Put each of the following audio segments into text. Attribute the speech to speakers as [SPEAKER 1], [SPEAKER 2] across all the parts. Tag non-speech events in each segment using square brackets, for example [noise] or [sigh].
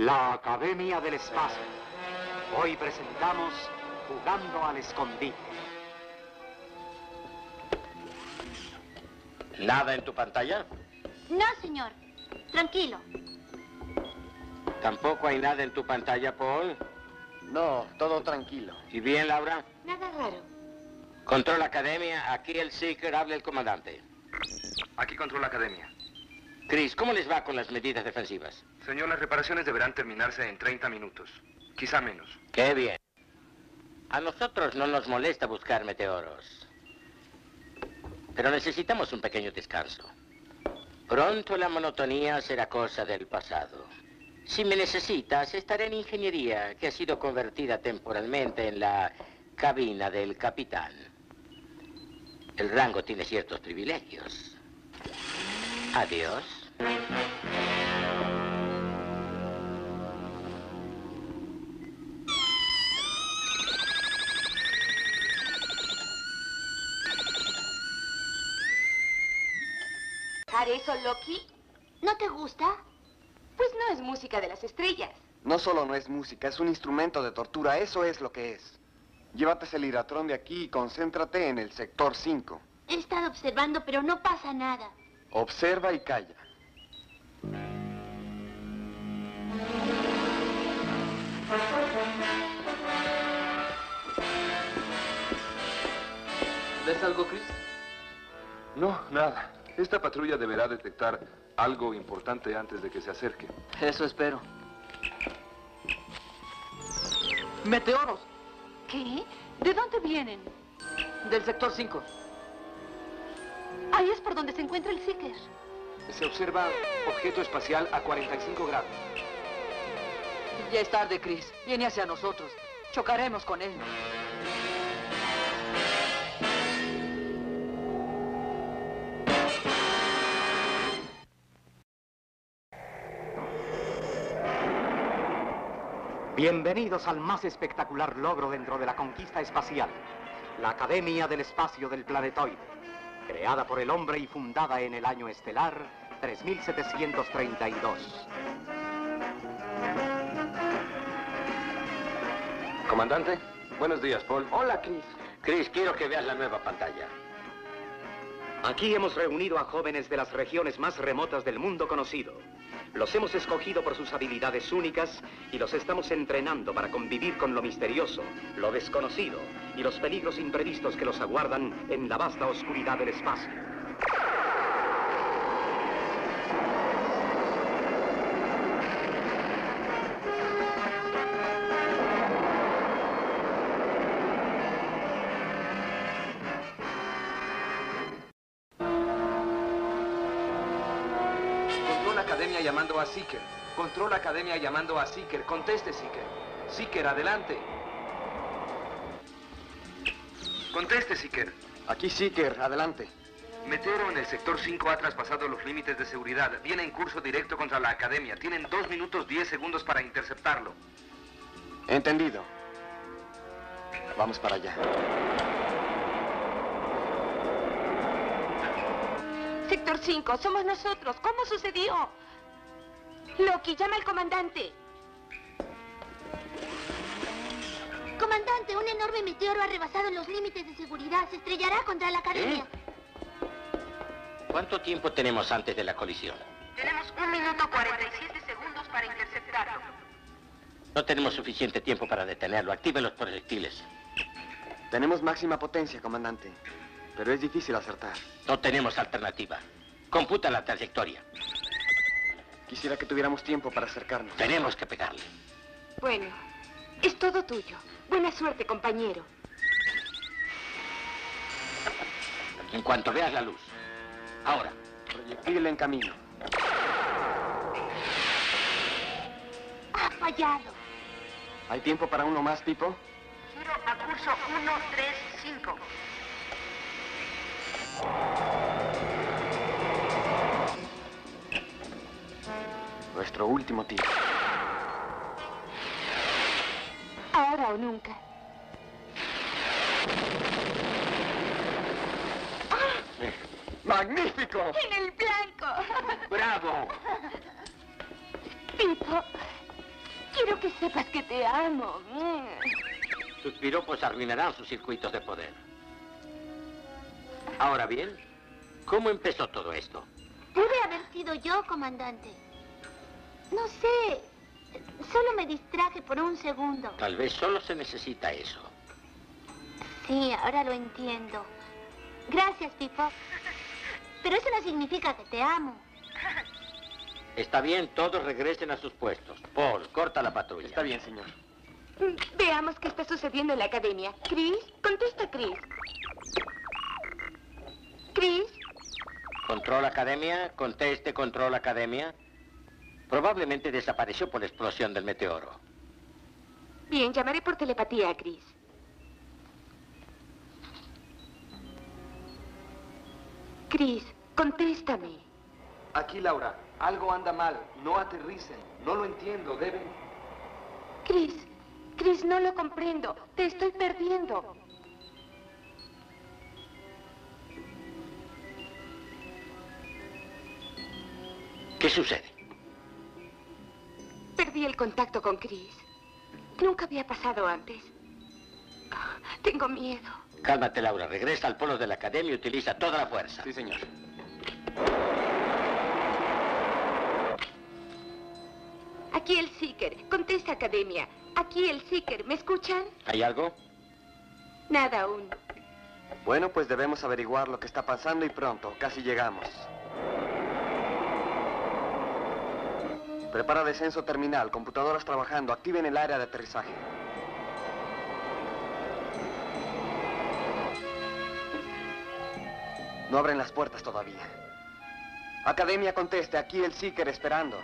[SPEAKER 1] La Academia del Espacio. Hoy presentamos Jugando al Escondite.
[SPEAKER 2] ¿Nada en tu pantalla?
[SPEAKER 3] No, señor. Tranquilo.
[SPEAKER 2] ¿Tampoco hay nada en tu pantalla, Paul?
[SPEAKER 4] No, todo tranquilo.
[SPEAKER 2] ¿Y bien, Laura?
[SPEAKER 3] Nada raro.
[SPEAKER 2] Control Academia, aquí el Seeker, habla el comandante.
[SPEAKER 5] Aquí Control Academia.
[SPEAKER 2] Chris, ¿cómo les va con las medidas defensivas?
[SPEAKER 5] Señor, las reparaciones deberán terminarse en 30 minutos. Quizá menos.
[SPEAKER 2] Qué bien. A nosotros no nos molesta buscar meteoros. Pero necesitamos un pequeño descanso. Pronto la monotonía será cosa del pasado. Si me necesitas, estaré en ingeniería, que ha sido convertida temporalmente en la cabina del capitán. El rango tiene ciertos privilegios. Adiós.
[SPEAKER 6] ¿Haré eso, Loki?
[SPEAKER 3] ¿No te gusta?
[SPEAKER 6] Pues no es música de las estrellas.
[SPEAKER 4] No solo no es música, es un instrumento de tortura, eso es lo que es. Llévate ese liratrón de aquí y concéntrate en el sector 5.
[SPEAKER 3] He estado observando, pero no pasa nada.
[SPEAKER 4] Observa y calla.
[SPEAKER 5] ¿Ves algo, Chris? No, nada. Esta patrulla deberá detectar algo importante antes de que se acerque.
[SPEAKER 7] Eso espero. ¡Meteoros!
[SPEAKER 6] ¿Qué? ¿De dónde vienen?
[SPEAKER 7] Del sector 5.
[SPEAKER 6] Ahí es por donde se encuentra el Seeker.
[SPEAKER 5] Se observa objeto espacial a 45 grados.
[SPEAKER 7] Ya es tarde, Chris. Viene hacia nosotros. Chocaremos con él.
[SPEAKER 1] Bienvenidos al más espectacular logro dentro de la conquista espacial, la Academia del Espacio del Planetoide, creada por el hombre y fundada en el año estelar 3732.
[SPEAKER 5] Comandante, buenos días, Paul.
[SPEAKER 4] Hola, Chris.
[SPEAKER 2] Chris, quiero que veas la nueva pantalla.
[SPEAKER 1] Aquí hemos reunido a jóvenes de las regiones más remotas del mundo conocido. Los hemos escogido por sus habilidades únicas y los estamos entrenando para convivir con lo misterioso, lo desconocido y los peligros imprevistos que los aguardan en la vasta oscuridad del espacio.
[SPEAKER 5] Llamando a Seeker. Control Academia llamando a Seeker. Conteste, Seeker. Seeker, adelante. Conteste, Seeker.
[SPEAKER 4] Aquí Seeker, adelante.
[SPEAKER 5] Meteoro en el sector 5 ha traspasado los límites de seguridad. Viene en curso directo contra la Academia. Tienen 2 minutos 10 segundos para interceptarlo.
[SPEAKER 4] Entendido. Vamos para allá.
[SPEAKER 6] Sector 5, somos nosotros. ¿Cómo sucedió? Loki, llama al comandante.
[SPEAKER 3] Comandante, un enorme meteoro ha rebasado los límites de seguridad. Se estrellará contra la Academia.
[SPEAKER 2] ¿Cuánto tiempo tenemos antes de la colisión?
[SPEAKER 6] Tenemos un minuto 47 segundos para interceptarlo.
[SPEAKER 2] No tenemos suficiente tiempo para detenerlo. Activen los proyectiles.
[SPEAKER 4] Tenemos máxima potencia, comandante. Pero es difícil acertar.
[SPEAKER 2] No tenemos alternativa. Computa la trayectoria.
[SPEAKER 4] Quisiera que tuviéramos tiempo para acercarnos.
[SPEAKER 2] Tenemos que pegarle.
[SPEAKER 6] Bueno, es todo tuyo. Buena suerte, compañero.
[SPEAKER 2] En cuanto veas la luz. Ahora.
[SPEAKER 4] Proyectil en camino.
[SPEAKER 3] Ha fallado.
[SPEAKER 4] ¿Hay tiempo para uno más, Pipo?
[SPEAKER 6] Giro a curso 135.
[SPEAKER 4] Nuestro último tiro.
[SPEAKER 6] Ahora o nunca.
[SPEAKER 4] ¡Magnífico!
[SPEAKER 6] En el blanco.
[SPEAKER 2] ¡Bravo!
[SPEAKER 6] Pipo, Quiero que sepas que te amo.
[SPEAKER 2] Sus piropos arruinarán sus circuitos de poder. Ahora bien, ¿cómo empezó todo esto?
[SPEAKER 3] Pude haber sido yo, comandante. No sé. Solo me distraje por un segundo.
[SPEAKER 2] Tal vez solo se necesita eso.
[SPEAKER 3] Sí, ahora lo entiendo. Gracias, Pipo. Pero eso no significa que te amo.
[SPEAKER 2] Está bien, todos regresen a sus puestos. Paul, corta la patrulla.
[SPEAKER 4] Está bien, señor.
[SPEAKER 6] Veamos qué está sucediendo en la academia. Chris, contesta, Chris. Chris,
[SPEAKER 2] Control Academia, conteste Control Academia. Probablemente desapareció por la explosión del meteoro.
[SPEAKER 6] bien, llamaré por telepatía a Chris. Chris, contéstame.
[SPEAKER 5] Aquí, Laura. Algo anda mal. No aterricen. No lo entiendo. Deben...
[SPEAKER 6] Chris, Chris, no lo comprendo. Te estoy perdiendo.
[SPEAKER 2] ¿Qué sucede?
[SPEAKER 6] Perdí el contacto con Chris. Nunca había pasado antes. Ah, Tengo miedo.
[SPEAKER 2] Cálmate, Laura. Regresa al polo de la academia y utiliza toda la fuerza.
[SPEAKER 4] Sí, señor.
[SPEAKER 6] Aquí el Seeker. Contesta, Academia. Aquí el Seeker. ¿Me escuchan?
[SPEAKER 2] ¿Hay algo?
[SPEAKER 6] Nada aún.
[SPEAKER 4] Bueno, pues debemos averiguar lo que está pasando y pronto. Casi llegamos. Prepara descenso terminal. Computadoras trabajando. Activen el área de aterrizaje. No abren las puertas todavía. Academia conteste. Aquí el Seeker esperando.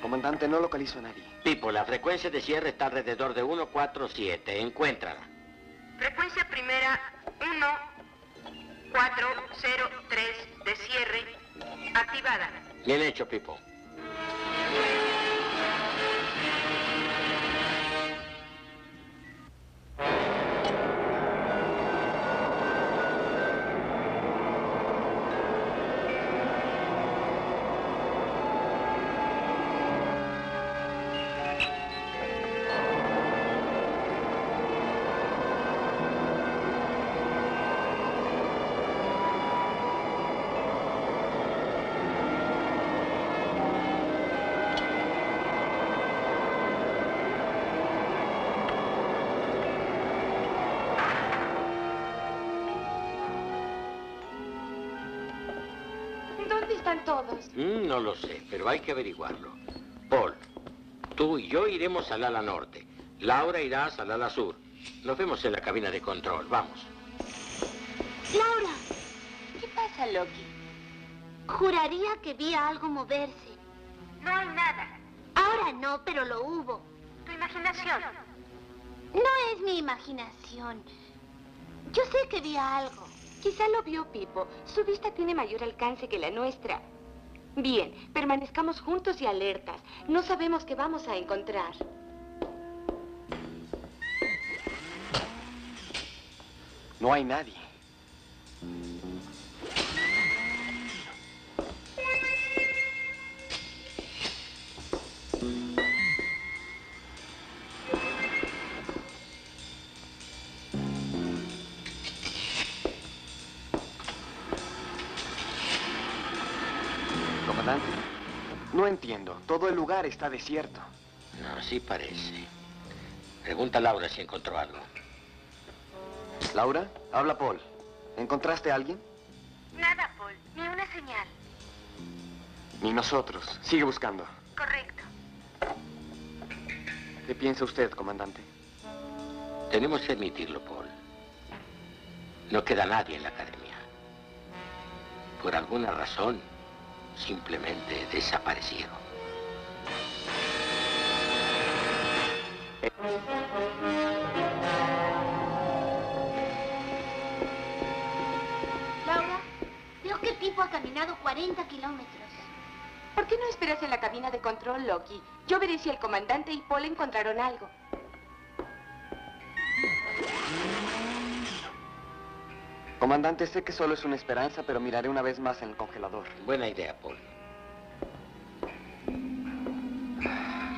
[SPEAKER 4] Comandante, no localizo a nadie.
[SPEAKER 2] Pipo, la frecuencia de cierre está alrededor de 147. Encuéntrala.
[SPEAKER 6] Frecuencia primera 1 4 0 3 de cierre activada.
[SPEAKER 2] Bien hecho, Pipo.
[SPEAKER 6] Todos?
[SPEAKER 2] Mm, no lo sé, pero hay que averiguarlo. Paul, tú y yo iremos al ala norte. Laura irás al ala sur. Nos vemos en la cabina de control. Vamos.
[SPEAKER 3] Laura,
[SPEAKER 6] ¿Qué pasa, Loki?
[SPEAKER 3] juraría que vi a algo moverse.
[SPEAKER 6] No hay nada.
[SPEAKER 3] Ahora no, pero lo hubo.
[SPEAKER 6] Tu imaginación.
[SPEAKER 3] No es mi imaginación. Yo sé que vi a algo.
[SPEAKER 6] Quizá lo vio Pipo. Su vista tiene mayor alcance que la nuestra. Bien, permanezcamos juntos y alertas. No sabemos qué vamos a encontrar.
[SPEAKER 4] No hay nadie. No entiendo. Todo el lugar está desierto.
[SPEAKER 2] No, sí parece. Pregunta a Laura si encontró algo.
[SPEAKER 4] Laura, habla Paul. ¿Encontraste a alguien?
[SPEAKER 6] Nada, Paul. Ni una señal.
[SPEAKER 4] Ni nosotros. Sigue buscando.
[SPEAKER 6] Correcto.
[SPEAKER 4] ¿Qué piensa usted, comandante?
[SPEAKER 2] Tenemos que admitirlo, Paul. No queda nadie en la academia. Por alguna razón, simplemente desaparecieron.
[SPEAKER 3] Laura, veo que Pipo ha caminado 40 kilómetros.
[SPEAKER 6] ¿Por qué no esperas en la cabina de control, Loki? Yo veré si el comandante y Paul encontraron algo.
[SPEAKER 4] Comandante. Sé que solo es una esperanza, pero miraré una vez más en el congelador.
[SPEAKER 2] Buena idea, Paul.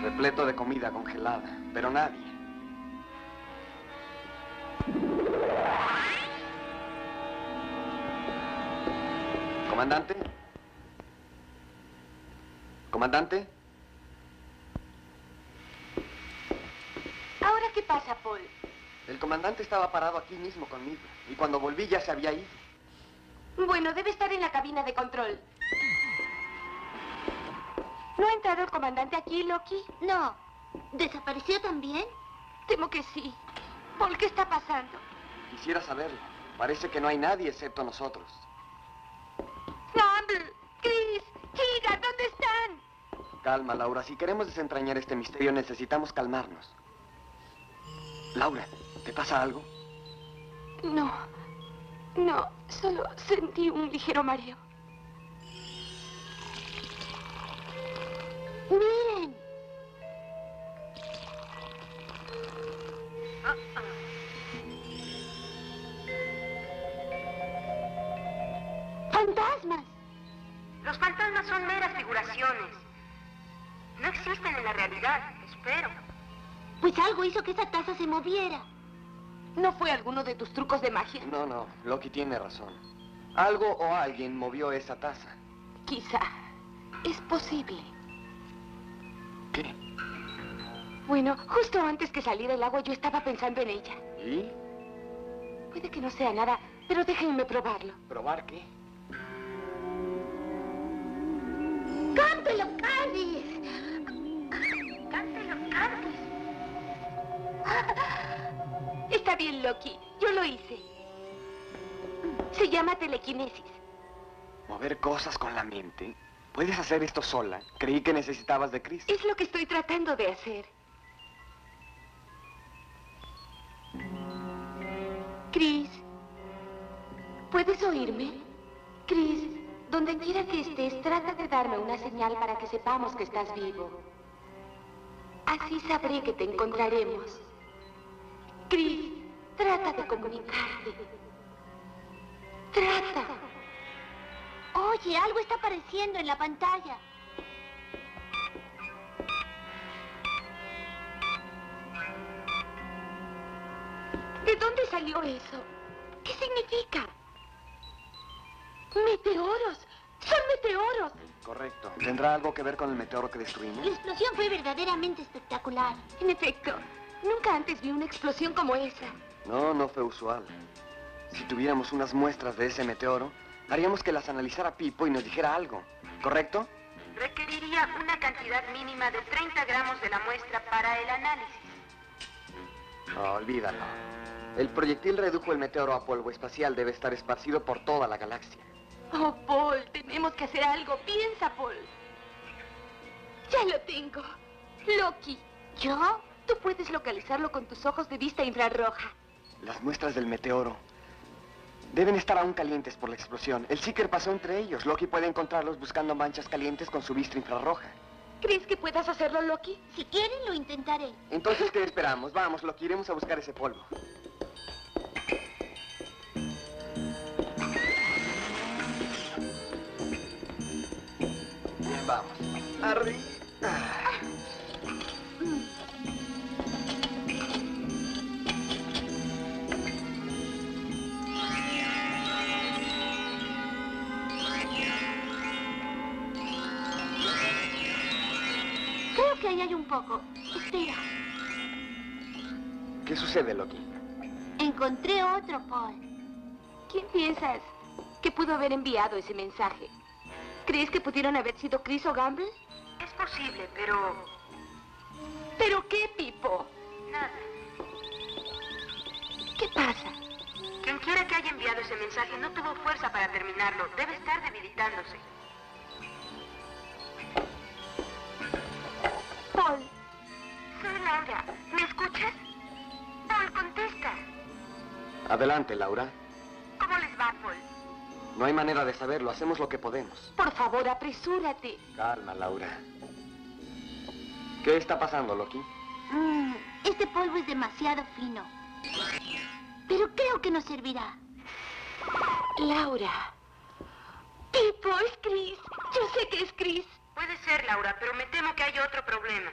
[SPEAKER 4] Repleto de comida congelada, pero nadie. Comandante. Comandante.
[SPEAKER 6] ¿Ahora qué pasa, Paul?
[SPEAKER 4] El comandante estaba parado aquí mismo conmigo. Y cuando volví ya se había ido.
[SPEAKER 6] Bueno, debe estar en la cabina de control. ¿No ha entrado el comandante aquí, Loki?
[SPEAKER 3] No. ¿Desapareció también?
[SPEAKER 6] Temo que sí. Paul, ¿qué está pasando?
[SPEAKER 4] Quisiera saberlo. Parece que no hay nadie excepto nosotros.
[SPEAKER 6] Gamble, Chris, Higa, ¿dónde están?
[SPEAKER 4] Calma, Laura. Si queremos desentrañar este misterio, necesitamos calmarnos. Laura, ¿te pasa algo?
[SPEAKER 6] No, no, solo sentí un ligero mareo.
[SPEAKER 3] Miren. ¡Fantasmas!
[SPEAKER 8] Los fantasmas son meras figuraciones. No existen en la realidad, espero.
[SPEAKER 3] Pues algo hizo que esa taza se moviera.
[SPEAKER 6] ¿No fue alguno de tus trucos de magia?
[SPEAKER 4] No, no. Loki tiene razón. Algo o alguien movió esa taza.
[SPEAKER 6] Quizá. Es posible.
[SPEAKER 4] ¿Qué?
[SPEAKER 6] Bueno, justo antes que saliera el agua yo estaba pensando en ella.
[SPEAKER 4] ¿Y?
[SPEAKER 6] Puede que no sea nada, pero déjenme probarlo.
[SPEAKER 4] ¿Probar qué?
[SPEAKER 3] ¡Cántelo, Cádiz!
[SPEAKER 8] Cántelo, Cádiz.
[SPEAKER 6] Está bien, Loki. Yo lo hice. Se llama telequinesis.
[SPEAKER 4] ¿Mover cosas con la mente? ¿Puedes hacer esto sola? Creí que necesitabas de Chris.
[SPEAKER 6] Es lo que estoy tratando de hacer. Chris, ¿puedes oírme? Chris, donde quiera que estés, trata de darme una señal para que sepamos que estás vivo. Así sabré que te encontraremos. Chris, trata de comunicarte. Trata.
[SPEAKER 3] Oye, algo está apareciendo en la pantalla.
[SPEAKER 6] ¿De dónde salió eso? ¿Qué significa? Meteoros. Son meteoros.
[SPEAKER 4] Correcto. ¿Tendrá algo que ver con el meteoro que destruimos?
[SPEAKER 3] La explosión fue verdaderamente espectacular.
[SPEAKER 6] En efecto, nunca antes vi una explosión como esa.
[SPEAKER 4] No, no fue usual. Si tuviéramos unas muestras de ese meteoro, haríamos que las analizara Pipo y nos dijera algo. ¿Correcto?
[SPEAKER 8] Requeriría una cantidad mínima de 30 gramos de la muestra para el análisis.
[SPEAKER 4] No, olvídalo. El proyectil redujo el meteoro a polvo espacial. Debe estar esparcido por toda la galaxia.
[SPEAKER 6] Oh, Paul, tenemos que hacer algo. Piensa, Paul. Ya lo tengo. Loki.
[SPEAKER 3] ¿Yo?
[SPEAKER 6] Tú puedes localizarlo con tus ojos de vista infrarroja.
[SPEAKER 4] Las muestras del meteoro deben estar aún calientes por la explosión. El Seeker pasó entre ellos. Loki puede encontrarlos buscando manchas calientes con su vista infrarroja.
[SPEAKER 6] ¿Crees que puedas hacerlo, Loki?
[SPEAKER 3] Si quieren, lo intentaré.
[SPEAKER 4] Entonces, ¿qué esperamos? Vamos, Loki, iremos a buscar ese polvo. Bien, vamos. Arriba.
[SPEAKER 3] Hay un poco. Espera.
[SPEAKER 4] ¿Qué sucede, Loki?
[SPEAKER 3] Encontré otro, Paul.
[SPEAKER 6] ¿Quién piensas que pudo haber enviado ese mensaje? ¿Crees que pudieron haber sido Chris o Gamble?
[SPEAKER 8] Es posible, pero
[SPEAKER 6] ¿Pero qué, Pipo?
[SPEAKER 8] nada.
[SPEAKER 6] ¿Qué pasa?
[SPEAKER 8] Quien quiera que haya enviado ese mensaje no tuvo fuerza para terminarlo. Debe estar debilitándose.
[SPEAKER 4] Adelante, Laura.
[SPEAKER 8] ¿Cómo les va, Paul?
[SPEAKER 4] No hay manera de saberlo. Hacemos lo que podemos.
[SPEAKER 6] por favor, apresúrate.
[SPEAKER 4] Calma, Laura. ¿Qué está pasando, Loki?
[SPEAKER 3] Mm, este polvo es demasiado fino. Pero creo que nos servirá.
[SPEAKER 6] Laura. Pipo, es Chris. Yo sé que es Chris.
[SPEAKER 8] Puede ser, Laura, pero me temo que hay otro problema.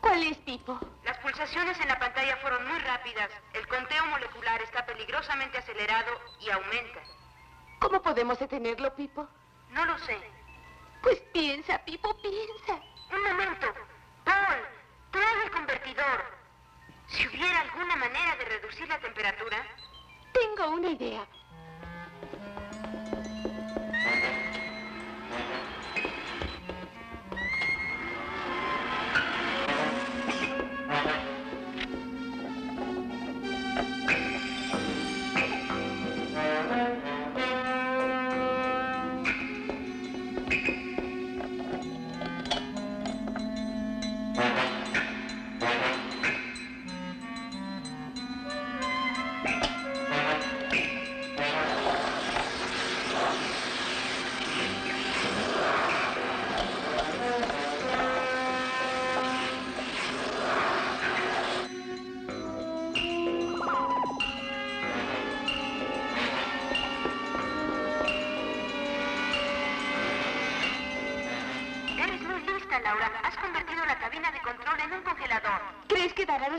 [SPEAKER 6] ¿Cuál es Pipo?
[SPEAKER 8] Las pulsaciones en la pantalla fueron muy rápidas. El conteo molecular está peligrosamente acelerado y aumenta.
[SPEAKER 6] ¿Cómo podemos detenerlo, Pipo?
[SPEAKER 8] No lo sé.
[SPEAKER 6] Pues piensa, Pipo, piensa.
[SPEAKER 8] Un momento. Paul, trae el convertidor. Si hubiera alguna manera de reducir la temperatura.
[SPEAKER 6] Tengo una idea.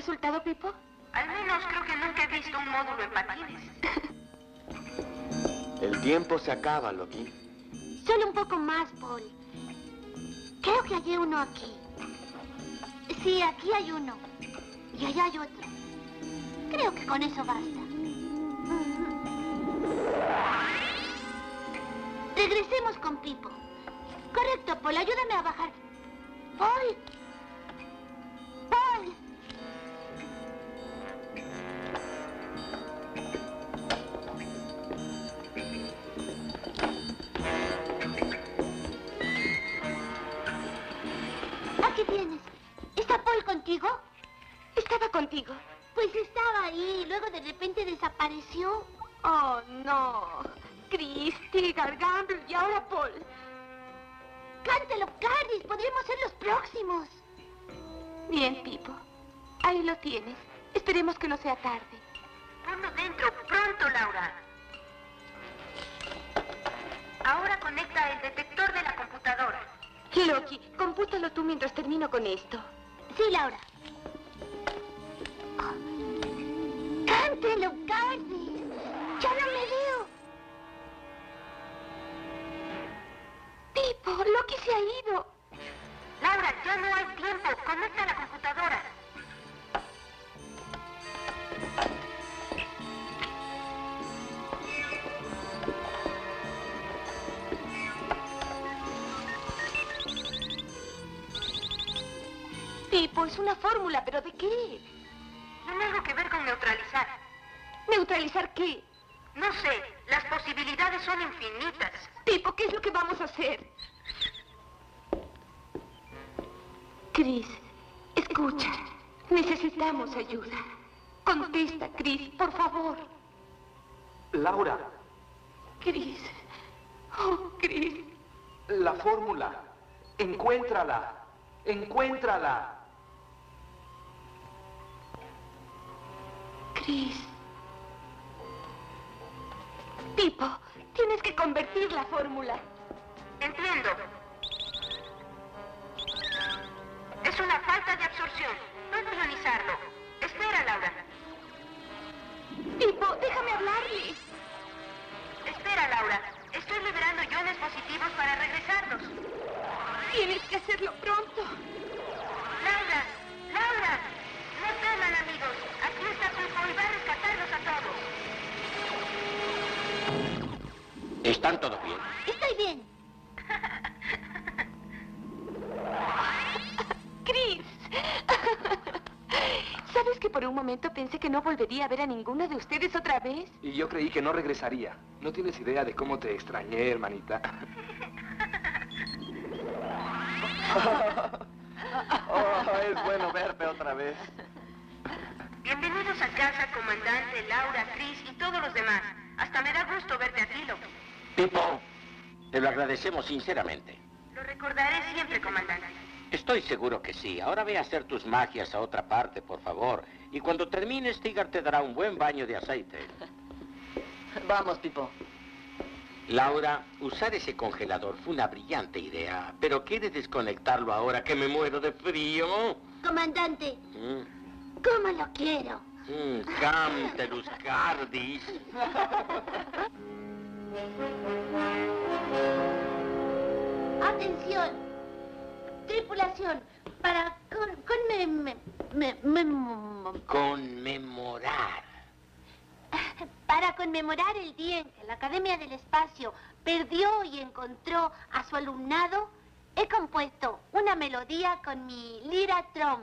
[SPEAKER 6] Resultado, Pipo?
[SPEAKER 8] Al menos creo que nunca he visto un módulo en patines. [laughs]
[SPEAKER 4] El tiempo se acaba, Loki.
[SPEAKER 3] Solo un poco más, Paul. Creo que hay uno aquí. Sí, aquí hay uno. Y allá hay otro. Creo que con eso basta. Regresemos con Pipo. Correcto, Paul. Ayúdame a bajar. Paul. Paul. Aquí tienes. ¿Está Paul contigo?
[SPEAKER 6] Estaba contigo.
[SPEAKER 3] Pues estaba ahí, luego de repente desapareció.
[SPEAKER 6] Oh, no. Christy, Gargamble y ahora Paul.
[SPEAKER 3] Cántelo, Cardis, podremos ser los próximos.
[SPEAKER 6] Bien, Pipo. Ahí lo tienes. Esperemos que no sea tarde.
[SPEAKER 8] Ponlo dentro, pronto, Laura. Ahora conecta el detector de la computadora.
[SPEAKER 6] Loki, compútalo tú mientras termino con esto.
[SPEAKER 3] Sí, Laura. Cántelo, Cardis. Ya no me veo.
[SPEAKER 6] Pipo, Loki se ha ido.
[SPEAKER 8] Laura, ya no hay tiempo. Conecta la computadora.
[SPEAKER 6] Es una fórmula, pero ¿de qué?
[SPEAKER 8] Tiene algo que ver con neutralizar.
[SPEAKER 6] ¿Neutralizar qué?
[SPEAKER 8] No sé, las posibilidades son infinitas.
[SPEAKER 6] Pipo, ¿qué es lo que vamos a hacer? Chris, escucha. Necesitamos ayuda. Contesta, Chris, por favor.
[SPEAKER 9] Laura,
[SPEAKER 6] Chris. Oh, Chris.
[SPEAKER 9] la fórmula. Encuéntrala. Encuéntrala.
[SPEAKER 6] Pipo, tienes que convertir la fórmula.
[SPEAKER 8] Entiendo. Es una falta de absorción. Puedo ionizarlo. Espera, Laura.
[SPEAKER 6] Pipo, déjame hablarle.
[SPEAKER 8] Espera, Laura. Estoy liberando iones positivos para regresarlos.
[SPEAKER 6] Tienes que hacerlo pronto.
[SPEAKER 2] ¿Están todos bien?
[SPEAKER 3] Estoy bien.
[SPEAKER 6] Chris. ¿Sabes que por un momento pensé que no volvería a ver a ninguno de ustedes otra vez?
[SPEAKER 9] Y yo creí que no regresaría. No tienes idea de cómo te extrañé, hermanita. [laughs]
[SPEAKER 4] Oh, es bueno verte otra vez.
[SPEAKER 8] Bienvenidos a casa, comandante, Laura, Chris y todos los demás. Hasta me da gusto verte aquí, Loki.
[SPEAKER 2] Pipo, te lo agradecemos sinceramente.
[SPEAKER 8] Lo recordaré siempre, comandante.
[SPEAKER 2] Estoy seguro que sí. Ahora ve a hacer tus magias a otra parte, por favor. Y cuando termines, Tigar te dará un buen baño de aceite. [laughs]
[SPEAKER 7] Vamos, Pipo.
[SPEAKER 2] Laura, usar ese congelador fue una brillante idea, pero ¿quieres desconectarlo ahora que me muero de frío?
[SPEAKER 3] Comandante,
[SPEAKER 2] Mm,
[SPEAKER 3] ¿cómo lo quiero?
[SPEAKER 2] mm, Canterus cardis. [laughs]
[SPEAKER 3] Atención. Tripulación, para con, conme- me- me- mem-
[SPEAKER 2] Conmemorar.
[SPEAKER 3] para conmemorar el día en que la Academia del Espacio perdió y encontró a su alumnado, he compuesto una melodía con mi lira trom.